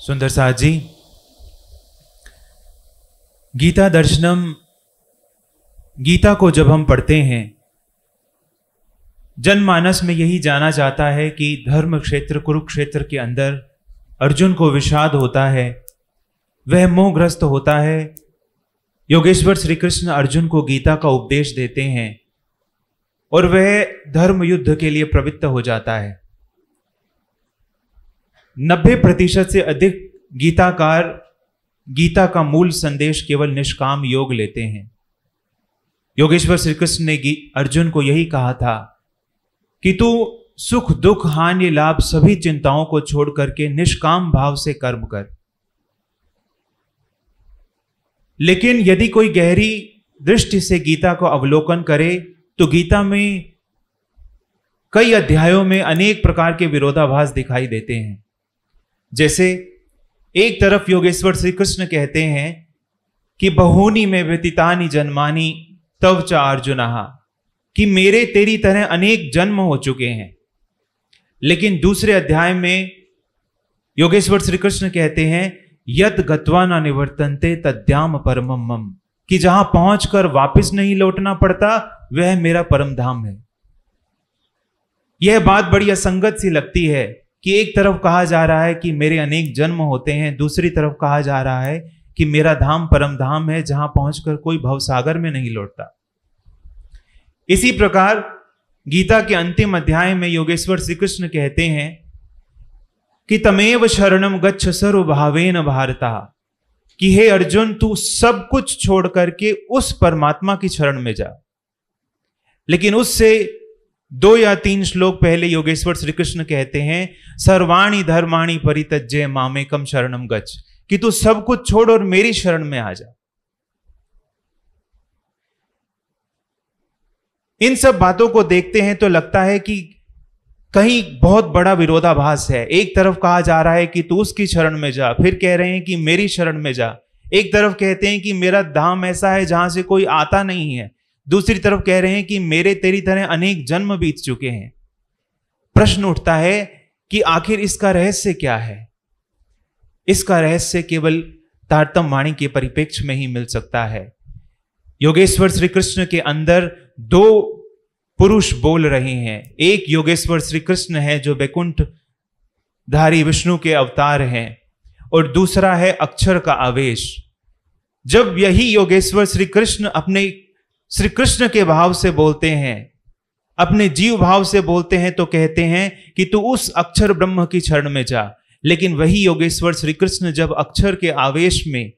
सुंदर साथ जी, गीता दर्शनम, गीता को जब हम पढ़ते हैं, जनमानस में यही जाना जाता है कि धर्म क्षेत्र, कुरुक्षेत्र के अंदर अर्जुन को विषाद होता है, वह मोहग्रस्त होता है। योगेश्वर श्री कृष्ण अर्जुन को गीता का उपदेश देते हैं और वह धर्म युद्ध के लिए प्रवृत्त हो जाता है। नब्बे प्रतिशत से अधिक गीताकार, गीता का मूल संदेश केवल निष्काम योग लेते हैं। योगेश्वर श्री कृष्ण ने अर्जुन को यही कहा था कि तू सुख, दुख, हानि, लाभ सभी चिंताओं को छोड़ करके निष्काम भाव से कर्म कर। लेकिन यदि कोई गहरी दृष्टि से गीता को अवलोकन करे तो गीता में कई अध्यायों में अनेक प्रकार के विरोधाभास दिखाई देते हैं। जैसे एक तरफ़ योगेश्वर श्री कृष्ण कहते हैं कि बहुनी में व्यतीतानी जन्मानी तव च अर्जुन, कि मेरे तेरी तरह अनेक जन्म हो चुके हैं। लेकिन दूसरे अध्याय में योगेश्वर श्री कृष्ण कहते हैं यद गत्वा न निवर्तनते तद्याम परम मम कि जहाँ पहुंचकर वापस नहीं लौटना पड़ता, वह मेरा परम धाम है। यह बात बड़ी असंगत सी लगती है कि एक तरफ़ कहा जा रहा है कि मेरे अनेक जन्म होते हैं, दूसरी तरफ़ कहा जा रहा है कि मेरा धाम परम धाम है, जहाँ पहुंचकर कोई भवसागर में नहीं लौटता। इसी प्रकार गीता के अंतिम अध्याय में योगेश्वर श्री कृष्ण कहते हैं कि तमेव शरणम गच्छ सर्व भावेन भारता, कि हे अर्जुन, तू सब कुछ छोड़ करके उस परमात्मा की शरण में जा। लेकिन उससे दो या तीन श्लोक पहले योगेश्वर श्री कृष्ण कहते हैं, सर्वाणी धर्माणी परितज्य मामेकम शरणम गच्छ। कि तू सब कुछ छोड़ और मेरी शरण में आ जा। इन सब बातों को देखते हैं तो लगता है कि कहीं बहुत बड़ा विरोधाभास है। एक तरफ़ कहा जा रहा है कि तू उसकी शरण में जा, फिर कह रहे हैं कि मेरी शरण में जा। एक तरफ़ कहते हैं कि मेरा धाम ऐसा है जहाँ से कोई आता नहीं है। दूसरी तरफ़ कह रहे हैं कि मेरे तेरी तरह अनेक जन्म बीत चुके हैं। प्रश्न उठता है कि आखिर इसका रहस्य क्या है? इसका रहस्य केवल तारतम वाणी के परिप्रेक्ष्य में ही मिल सकता है। योगेश्वर श्री कृष्ण के अंदर दो पुरुष बोल रहे हैं। एक योगेश्वर श्री कृष्ण है जो बैकुंठ धारी विष्णु के अवतार हैं और दूसरा है अक्षर का आवेश। जब यही योगेश्वर श्री कृष्ण अपने श्री कृष्ण के भाव से बोलते हैं, अपने जीव भाव से बोलते हैं तो कहते हैं कि तू उस अक्षर ब्रह्म की क्षण में जा। लेकिन वही योगेश्वर श्री कृष्ण जब अक्षर के आवेश में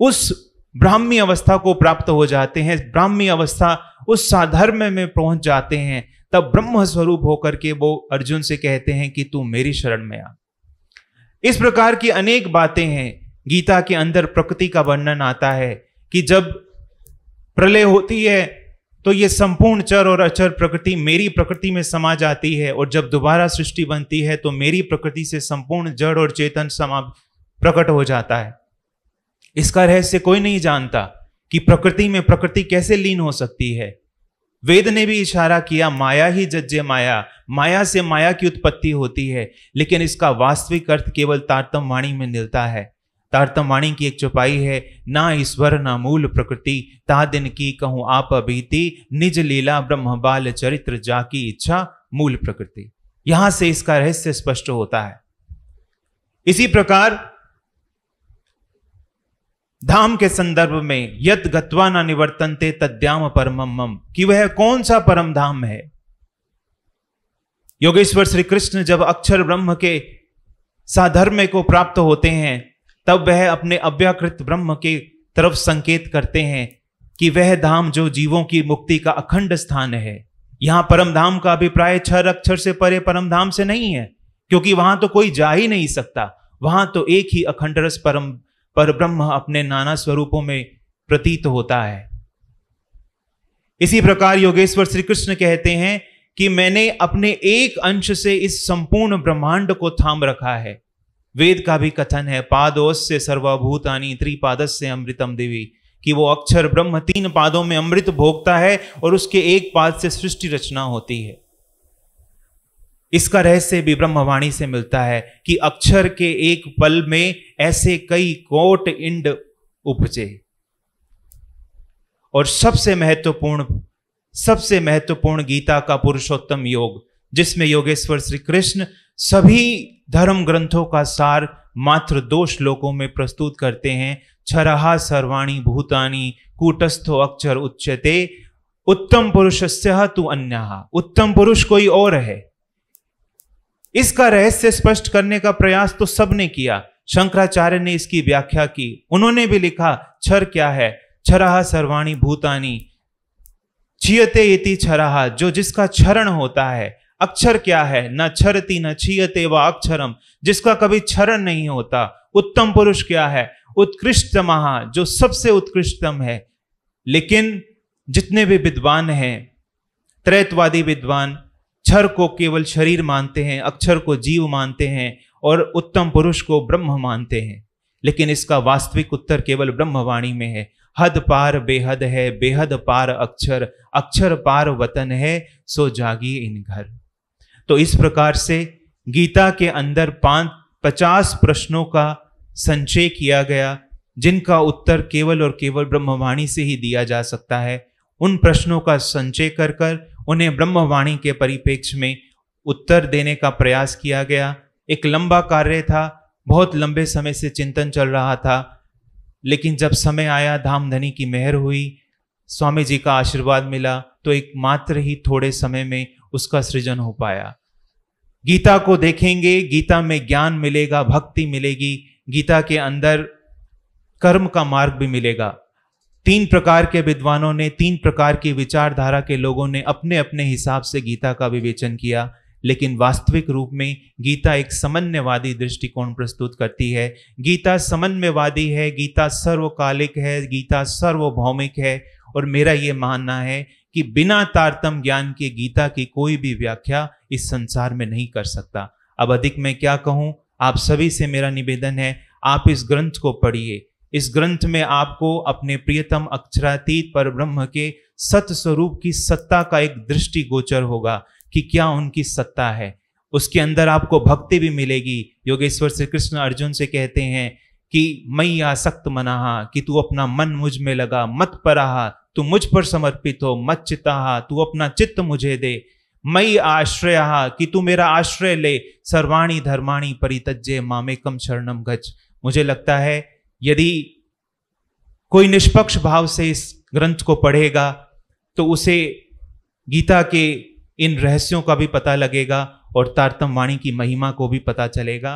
उस ब्राह्मी अवस्था को प्राप्त हो जाते हैं, ब्राह्मी अवस्था उस साधर्म में पहुँच जाते हैं, तब ब्रह्म स्वरूप होकर के वो अर्जुन से कहते हैं कि तू मेरी शरण में आ। इस प्रकार की अनेक बातें हैं, गीता के अंदर प्रकृति का वर्णन आता है कि जब प्रलय होती है तो ये संपूर्ण चर और अचर प्रकृति मेरी प्रकृति में समा जाती है और जब दोबारा सृष्टि बनती है तो मेरी प्रकृति से संपूर्ण जड़ और चेतन समा, प्रकट हो जाता है। इसका रहस्य कोई नहीं जानता कि प्रकृति में प्रकृति कैसे लीन हो सकती है। वेद ने भी इशारा किया, माया ही जज्जे माया माया से माया की उत्पत्ति होती है, लेकिन इसका वास्तविक अर्थ केवल तारतम वाणी में मिलता है। तारतम वाणी की एक चौपाई है, ना ईश्वर, ना मूल प्रकृति। ता दिन की कहूँ आप अभीति, निज लीला ब्रह्म बाल चरित्र जाकी इच्छा, मूल प्रकृति। यहाँ से इसका रहस्य स्पष्ट होता है। इसी प्रकार, धाम के संदर्भ में यद गत्वा न निवर्तनते तद्याम परमम कि वह कौन सा परम धाम है? योगेश्वर श्री कृष्ण जब अक्षर ब्रह्म के साधर्म को प्राप्त होते हैं तब वह अपने अव्याकृत ब्रह्म के तरफ़ संकेत करते हैं कि वह धाम जो जीवों की मुक्ति का अखंड स्थान है। यहाँ परम धाम का अभिप्राय छर अक्षर से परे परम धाम से नहीं है, क्योंकि वहाँ तो कोई जा ही नहीं सकता। वहाँ तो एक ही अखंड रस परम पर ब्रह्म अपने नाना स्वरूपों में प्रतीत होता है। इसी प्रकार योगेश्वर श्री कृष्ण कहते हैं कि मैंने अपने एक अंश से इस संपूर्ण ब्रह्मांड को थाम रखा है। वेद का भी कथन है पादोस से सर्वभूतानी त्रिपादस से अमृतम देवी, कि वो अक्षर ब्रह्म तीन पादों में अमृत भोगता है और उसके एक पाद से सृष्टि रचना होती है। इसका रहस्य भी ब्रह्मवाणी से मिलता है कि अक्षर के एक पल में ऐसे कई कोट इंड उपजे। और सबसे महत्वपूर्ण सबसे महत्वपूर्ण गीता का पुरुषोत्तम योग, जिसमें योगेश्वर श्री कृष्ण सभी धर्म ग्रंथों का सार मात्र दो श्लोकों में प्रस्तुत करते हैं। छरहा सर्वाणी भूतानी कूटस्थो अक्षर उच्चते उत्तम पुरुष तू अन्य। उत्तम पुरुष कोई और है। इसका रहस्य स्पष्ट करने का प्रयास तो सबने किया। शंकराचार्य ने इसकी व्याख्या की। उन्होंने भी लिखा, छर क्या है? छरहा सर्वाणी भूतानी। छियते इति छरहा, जो जिसका क्षरण होता है अक्षर क्या है? न छरती न छियते व अक्षरम। जिसका कभी क्षरण नहीं होता, उत्तम पुरुष क्या है? उत्कृष्ट महा जो सबसे उत्कृष्टतम है। लेकिन जितने भी विद्वान हैं, त्रैतवादी विद्वान, क्षर को केवल शरीर मानते हैं, अक्षर को जीव मानते हैं और उत्तम पुरुष को ब्रह्म मानते हैं। लेकिन इसका वास्तविक उत्तर केवल ब्रह्मवाणी में है। हद पार बेहद है, बेहद पार अक्षर अक्षर पार वतन है, सो जागी इन घर। तो इस प्रकार से गीता के अंदर पाँच, पचास प्रश्नों का संचय किया गया, जिनका उत्तर केवल और केवल ब्रह्मवाणी से ही दिया जा सकता है। उन प्रश्नों का संचय कर कर उन्हें ब्रह्मवाणी के परिप्रेक्ष्य में उत्तर देने का प्रयास किया गया। एक लंबा कार्य था, बहुत लंबे समय से चिंतन चल रहा था, लेकिन जब समय आया धामधनी की मेहर हुई स्वामी जी का आशीर्वाद मिला तो एक मात्र ही थोड़े समय में उसका सृजन हो पाया। गीता को देखेंगे, गीता में ज्ञान मिलेगा, भक्ति मिलेगी, गीता के अंदर कर्म का मार्ग भी मिलेगा। तीन प्रकार के विद्वानों ने, तीन प्रकार की विचारधारा के लोगों ने अपने अपने हिसाब से गीता का विवेचन किया, लेकिन वास्तविक रूप में गीता एक समन्वयवादी दृष्टिकोण प्रस्तुत करती है। गीता समन्वयवादी है, गीता सर्वकालिक है, गीता सर्वभौमिक है और मेरा ये मानना है कि बिना तारतम ज्ञान के गीता की कोई भी व्याख्या इस संसार में नहीं कर सकता। अब अधिक मैं क्या कहूँ? आप सभी से मेरा निवेदन है, आप इस ग्रंथ को पढ़िए। इस ग्रंथ में आपको अपने प्रियतम अक्षरातीत पर ब्रह्म के सत स्वरूप की सत्ता का एक दृष्टि गोचर होगा कि क्या उनकी सत्ता है। उसके अंदर आपको भक्ति भी मिलेगी। योगेश्वर श्री कृष्ण अर्जुन से कहते हैं कि मई आसक्त मनाहा, कि तू अपना मन मुझमें लगा, मत पराहा तू मुझ पर समर्पित हो, मत चिताहा, तू अपना चित्त मुझे दे। मई आश्रय कि तू मेरा आश्रय ले। सर्वाणी धर्माणी परितज्य मामेकम शरणम गज। मुझे लगता है, यदि कोई निष्पक्ष भाव से इस ग्रंथ को पढ़ेगा तो उसे गीता के इन रहस्यों का भी पता लगेगा और तारतम वाणी की महिमा को भी पता चलेगा।